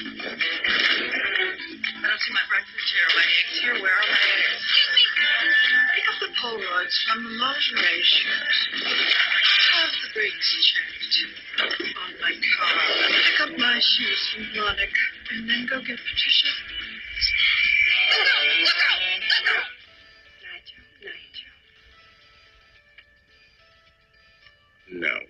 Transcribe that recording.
I don't see my breakfast. Here my eggs. Here, where are my eggs? Excuse me. Pick up the Polaroids from the lingerie shirt. Have the brakes checked on my car. Pick up my shoes from Monica, And then go get Patricia. Look out! Look out! Look out! Nigel, Nigel. No.